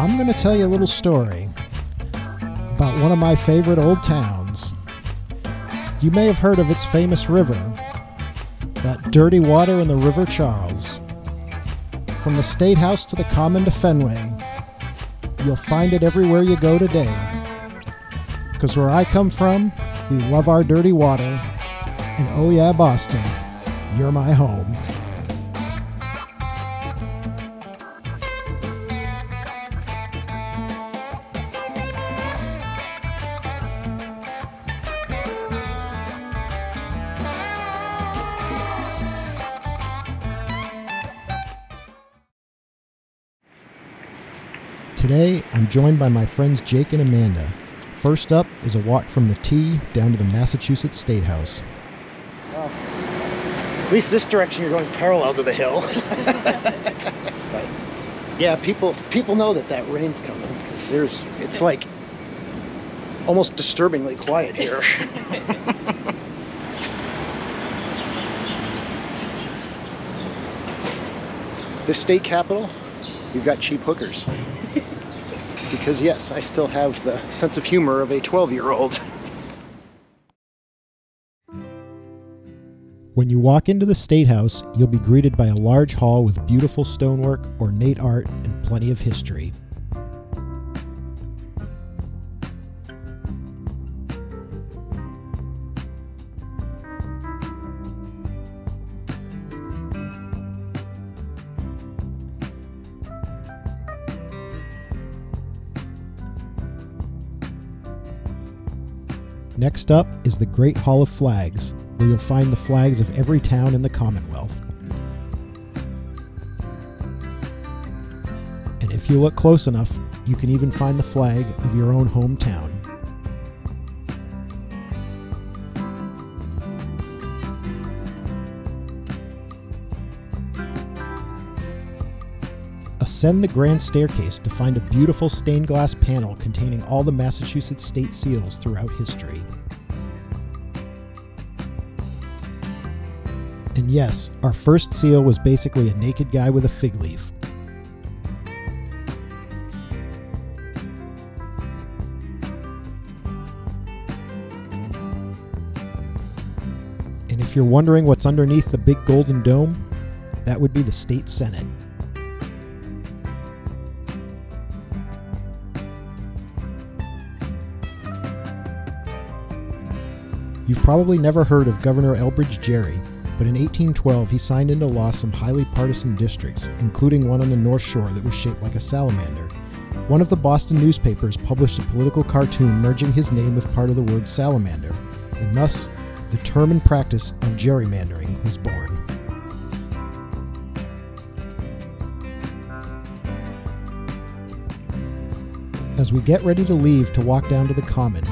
I'm going to tell you a little story about one of my favorite old towns. You may have heard of its famous river, that dirty water in the River Charles. From the State House to the Common to Fenway, you'll find it everywhere you go today. Because where I come from, we love our dirty water, and oh yeah, Boston, you're my home. Today, I'm joined by my friends Jake and Amanda. First up is a walk from the T down to the Massachusetts State House. Well, at least this direction you're going parallel to the hill. but yeah, people people know that that rain's coming because there's it's like almost disturbingly quiet here. the state capital, we've got cheap hookers. because yes, I still have the sense of humor of a 12-year-old. When you walk into the State House, you'll be greeted by a large hall with beautiful stonework, ornate art, and plenty of history. Next up is the Great Hall of Flags, where you'll find the flags of every town in the Commonwealth. And if you look close enough, you can even find the flag of your own hometown. Ascend the grand staircase to find a beautiful stained glass panel containing all the Massachusetts state seals throughout history. And yes, our first seal was basically a naked guy with a fig leaf. And if you're wondering what's underneath the big golden dome, that would be the state senate. You've probably never heard of Governor Elbridge Gerry, but in 1812 he signed into law some highly partisan districts, including one on the North Shore that was shaped like a salamander. One of the Boston newspapers published a political cartoon merging his name with part of the word salamander, and thus the term and practice of gerrymandering was born. As we get ready to leave to walk down to the Common,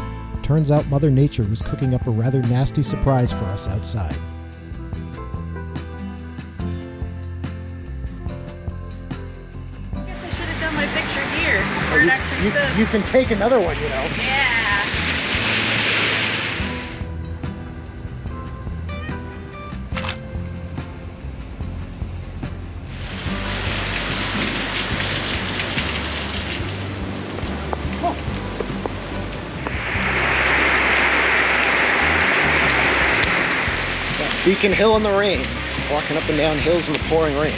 turns out Mother Nature was cooking up a rather nasty surprise for us outside. I guess I should have done my picture here, where it you, actually you, says. you can take another one, you know. Yeah. Beacon Hill in the rain, walking up and down hills in the pouring rain.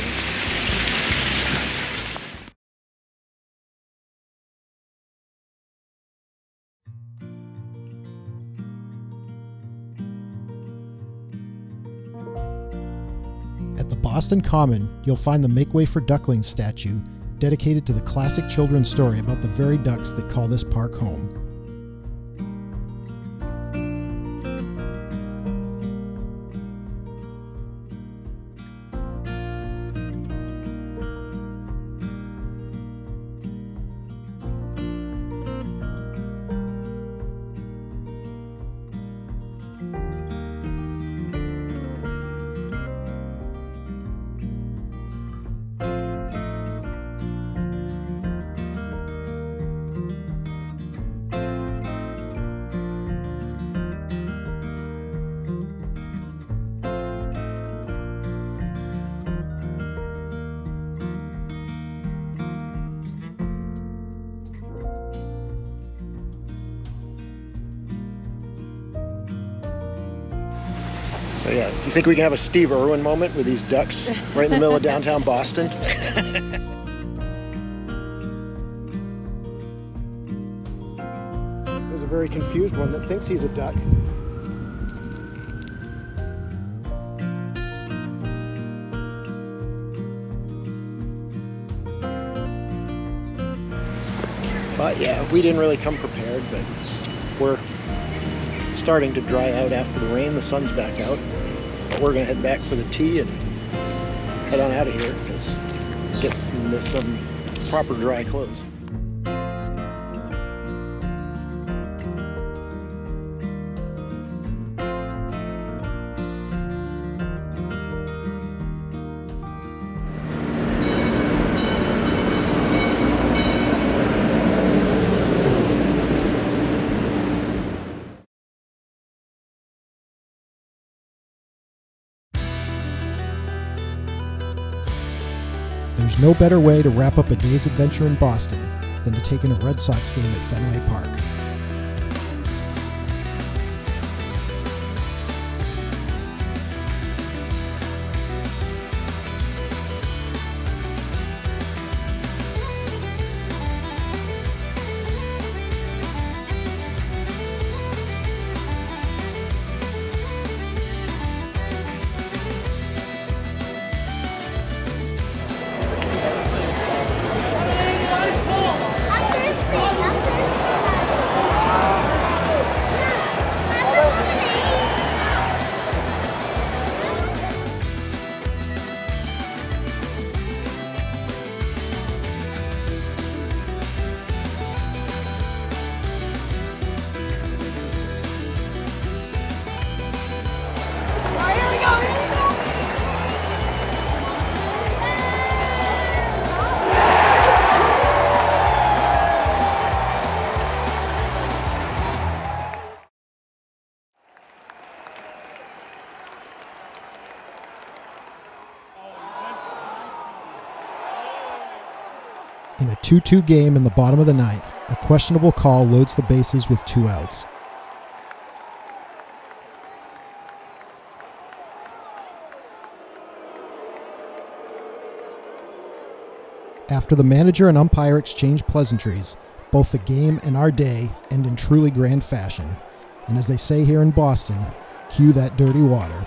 At the Boston Common, you'll find the Make Way for Ducklings statue dedicated to the classic children's story about the very ducks that call this park home. Yeah, you think we can have a Steve Irwin moment with these ducks right in the middle of downtown Boston? There's a very confused one that thinks he's a duck. But yeah, we didn't really come prepared, but we're starting to dry out after the rain. The sun's back out. But we're gonna head back for the T and head on out of here because get some um, proper dry clothes. There's no better way to wrap up a day's adventure in Boston than to take in a Red Sox game at Fenway Park. In a 2 2 game in the bottom of the ninth, a questionable call loads the bases with two outs. After the manager and umpire exchange pleasantries, both the game and our day end in truly grand fashion. And as they say here in Boston, cue that dirty water.